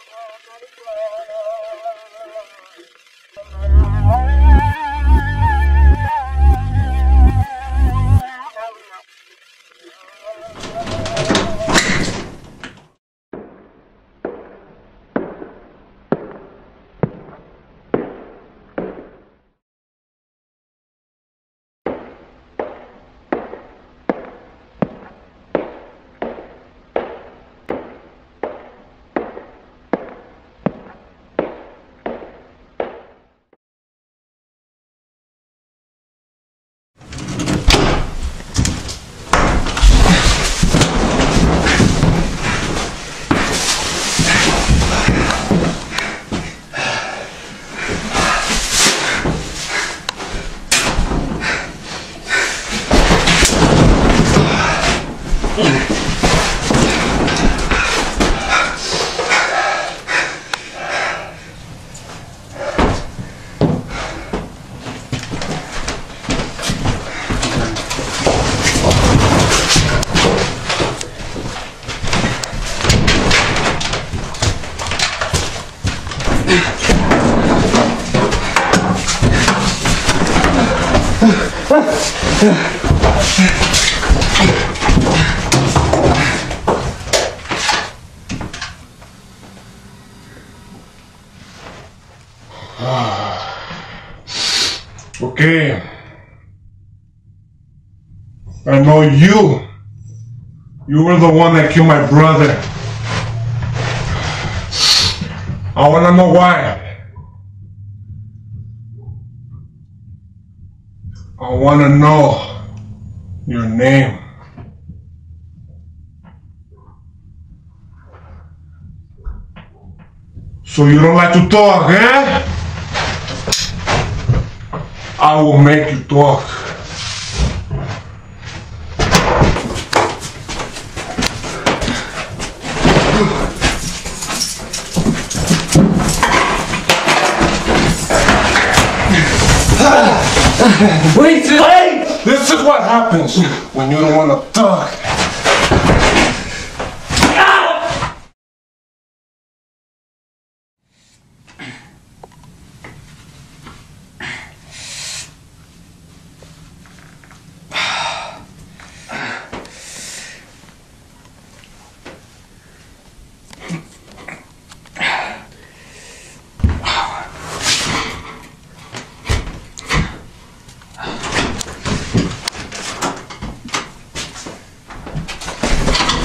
Oh, my God. Ah. Okay. I know you. You were the one that killed my brother. I wanna know why. I wanna know your name. So you don't like to talk, eh? I will make you talk. Wait, wait! This is what happens when you don't want to talk.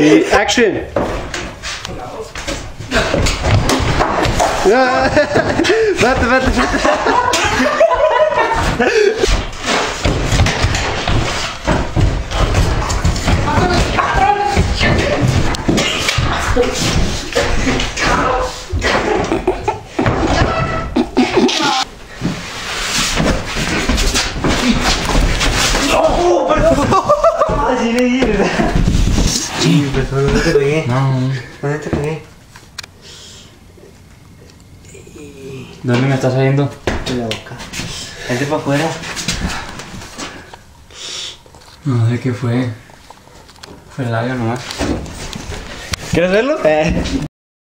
Action! Warte, warte, warte. Oh, oh, oh. Sí, pero ¿dónde te pegué? No. ¿Dónde te pegué? ¿Dónde me está saliendo? En la boca. Vente para afuera. No sé qué fue. Fue el labio nomás. ¿Quieres verlo? Eh.